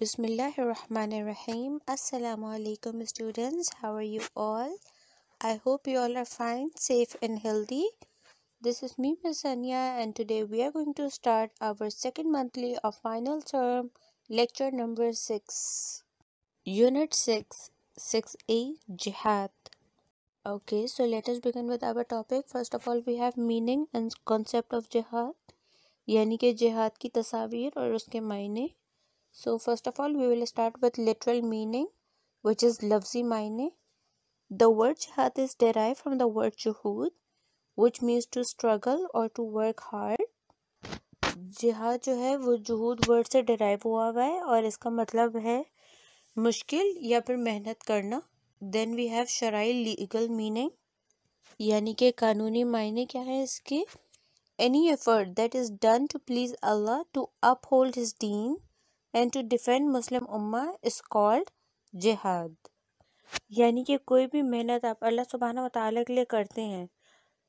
Bismillahirrahmanirrahim. Assalamu alaikum students. How are you all? I hope you all are fine, safe and healthy. This is me Miss Anya and today we are going to start our second monthly of final term lecture number 6. Unit 6 6A Jihad. Okay, so let us begin with our topic. First of all, we have meaning and concept of jihad. यानी कि जिहाद की तस्वीर और उसके मायने So first of all we will start with literal meaning which is lafzi maine. The word jihad is derived from the word juhud which means to struggle or to work hard. जिहाद जो है वो जुहूद word से derive हुआ हुआ है और इसका मतलब है मुश्किल या फिर मेहनत करना देन वी हैव शराइ लीगल मीनिंग यानी कि कानूनी मायने क्या है इसके any effort that is done to please Allah to uphold his Deen and to defend Muslim उम्मा इज़ कॉल्ड जिहाद यानी कि कोई भी मेहनत आप अल्लाह सुबहाना वाली के लिए करते हैं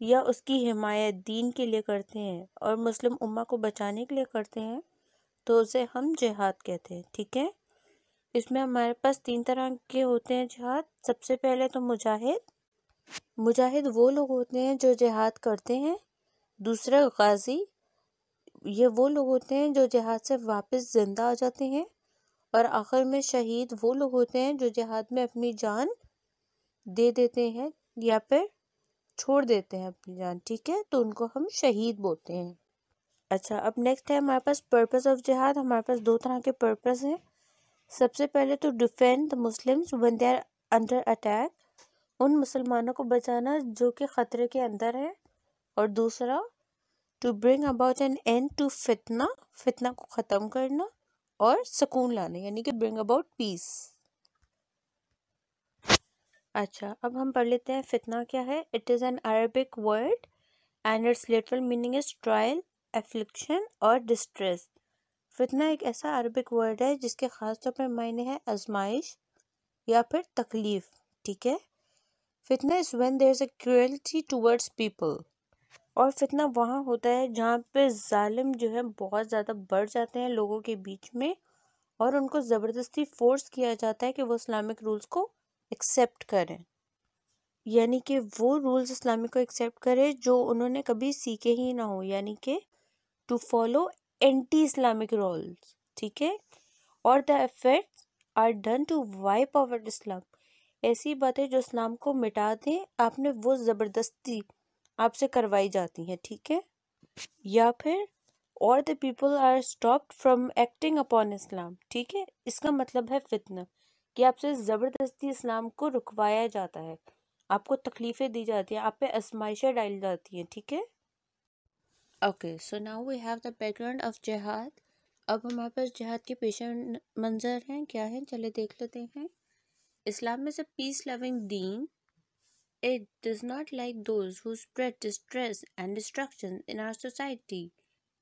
या उसकी हिमायत दीन के लिए करते हैं और मुस्लिम उम्मा को बचाने के लिए करते हैं तो उसे हम जिहाद कहते हैं, ठीक है? इसमें हमारे पास तीन तरह के होते हैं जिहाद। सबसे पहले तो मुजाहिद। मुजाहिद वो लोग होते हैं जो जिहाद करते हैं। दूसरा गाजी। ये वो लोग होते हैं जो जिहाद से वापस ज़िंदा आ जाते हैं और आखिर में शहीद वो लोग होते हैं जो जहाद में अपनी जान दे देते हैं या फिर छोड़ देते हैं अपनी जान, ठीक है? तो उनको हम शहीद बोलते हैं। अच्छा अब नेक्स्ट है हमारे पास पर्पस ऑफ़ जिहाद हमारे पास दो तरह के पर्पस हैं। सबसे पहले तो defend the Muslims when they are under attack उन मुसलमानों को बचाना जो कि ख़तरे के अंदर है। और दूसरा to bring about an end to फितना फितना को ख़त्म करना और सुकून लाना, यानी कि ब्रिंग अबाउट पीस अच्छा अब हम पढ़ लेते हैं फितना क्या है। It is an Arabic word and its literal meaning is trial affliction और डिस्ट्रेस फितना एक ऐसा अरबिक वर्ड है जिसके ख़ास तौर पर मायने हैं आजमाइश या फिर तकलीफ़, ठीक है? फितना is when there is a cruelty towards people और फितना वहाँ होता है जहाँ पे ज़ालिम जो है बहुत ज़्यादा बढ़ जाते हैं लोगों के बीच में और उनको ज़बरदस्ती फोर्स किया जाता है कि वो इस्लामिक रूल्स को एक्सेप्ट करें। यानी कि वो रूल्स इस्लामिक को एक्सेप्ट करें जो उन्होंने कभी सीखे ही ना हो, यानी कि to follow anti Islamic rules ठीक है? और the effects are done to wipe our Islam ऐसी बातें जो इस्लाम को मिटा दें, आपने वो ज़बरदस्ती आपसे करवाई जाती हैं, ठीक है? या फिर और the people are stopped from acting upon Islam ठीक है? इसका मतलब है फितना कि आपसे ज़बरदस्ती इस्लाम को रुकवाया जाता है। आपको तकलीफ़ें दी जाती हैं, आप पे आजमाइशें डाली जाती हैं, ठीक है? Okay so now we have the background of jihad अब हमारे पास जहाद के पेश मंज़र हैं, क्या हैं? चले देख लेते हैं। इस्लाम में से पीस लविंग दीन It does not like those who spread distress and destruction in our society.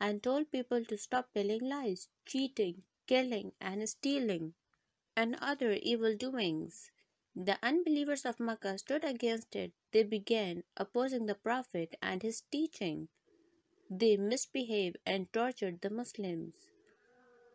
and told people to stop telling lies, cheating, killing, and stealing, and other evil doings, the unbelievers of Makkah stood against it. They began opposing the Prophet and his teaching. They misbehaved and tortured the Muslims.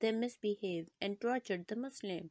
they misbehaved and tortured the Muslim.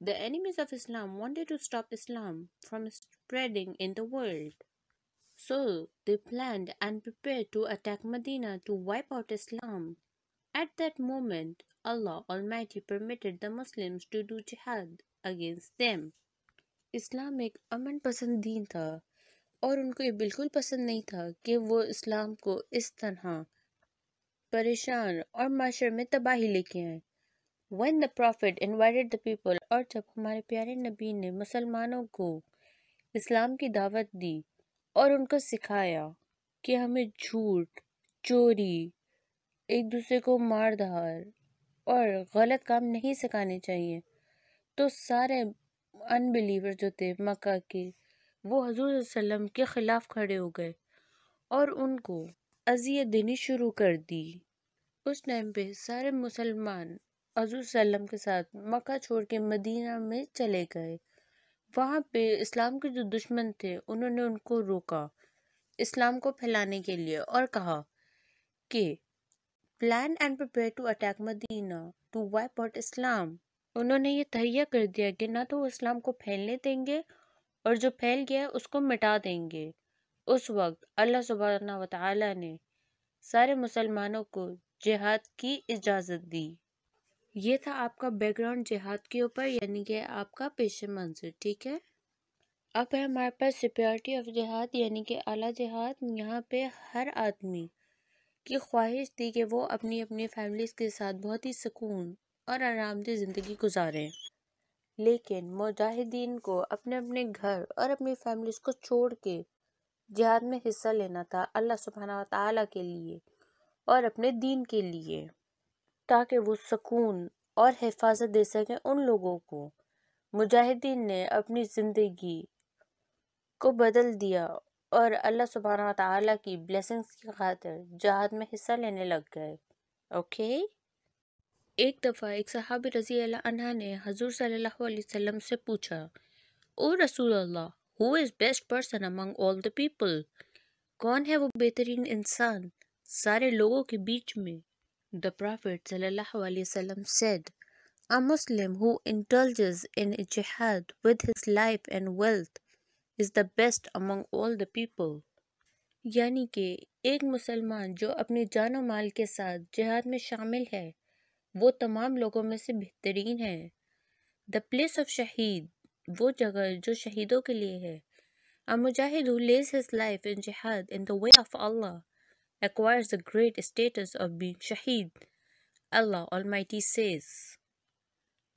The enemies of Islam wanted to stop Islam from spreading in the world. So they planned and prepared to attack Medina to wipe out Islam. At that moment, Allah Almighty permitted the Muslims to do jihad against them. Islam एक अमन पसंद दीन था और उनको ये बिल्कुल पसंद नहीं था कि वो इस्लाम को इस तरह परेशान और माशरे में तबाही लेके आए। When the prophet invited the people और जब हमारे प्यारे नबी ने मुसलमानों को इस्लाम की दावत दी और उनको सिखाया कि हमें झूठ, चोरी, एक दूसरे को मार धार और गलत काम नहीं सिखाने चाहिए तो सारे अनबिलीवर जो थे मक्का के वो हजूर वसल्लम के ख़िलाफ़ खड़े हो गए और उनको अजियत देनी शुरू कर दी। उस टाइम पे सारे मुसलमान हजूर सल्लम के साथ मक्का छोड़ के मदीना में चले गए। वहाँ पे इस्लाम के जो दुश्मन थे, उन्होंने उनको रोका इस्लाम को फैलाने के लिए और कहा कि plan and prepare to attack Medina to wipe out Islam उन्होंने ये तहिया कर दिया कि ना तो वो इस्लाम को फैलने देंगे और जो फैल गया है उसको मिटा देंगे। उस वक्त अल्लाह सुबहाना वाली ने सारे मुसलमानों को जिहाद की इजाज़त दी। ये था आपका बैकग्राउंड जिहाद के ऊपर, यानी कि आपका पेश मंजर, ठीक है? अब है हमारे पास सिक्योरिटी ऑफ़ जिहाद, यानी कि आला जिहाद। यहाँ पे हर आदमी की ख्वाहिश थी कि वो अपनी अपनी फैमिलीज़ के साथ बहुत ही सुकून और आरामदेह ज़िंदगी गुजारें। लेकिन मुजाहिदीन को अपने अपने घर और अपनी फैमिलीज़ को छोड़ के जिहाद में हिस्सा लेना था अल्लाह सुबहाना ताला के लिए और अपने दीन के लिए, ताकि वो सुकून और हिफाजत दे सकें उन लोगों को। मुजाहिदीन ने अपनी ज़िंदगी को बदल दिया और अल्लाह सुबहाना ताला की ब्लेसिंग्स की खातिर जहाद में हिस्सा लेने लग गए। ओके? एक दफ़ा एक सहाबी रज़ी अल्लाह ने हजूर सल्लल्लाहु अलैहि वसल्लम से पूछा, ओ रसूल अल्लाह who is best person among all the people कौन है वो बेहतरीन इंसान सारे लोगों के बीच में? द प्रॉफिट सल्लल्लाहु अलैहि वसल्लम said, a muslim who indulges in jihad with his life and wealth is the best among all the people. यानी कि एक मुसलमान जो अपने जान माल के साथ जिहाद में शामिल है वो तमाम लोगों में से बेहतरीन है द प्लेस ऑफ शहीद वो जगह जो शहीदों के लिए है A mujahid who lays his life in jihad in the way of Allah acquires the great status of being shaheed. Allah Almighty says,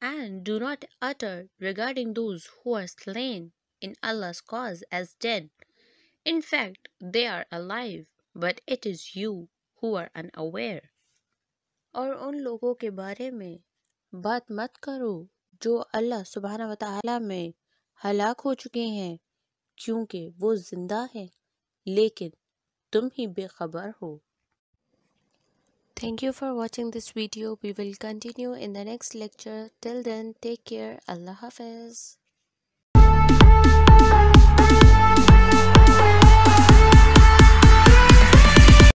And do not utter regarding those who are slain in Allah's cause as dead. In fact, they are alive, but it is you who are unaware. और उन लोगों के बारे में बात मत करो जो अल्लाह सुबहाना वाली में हलाक हो चुके हैं क्योंकि वो जिंदा हैं लेकिन तुम ही बेखबर हो Thank you for watching this video. We will continue in the next lecture. Till then, take care. Allah Hafiz.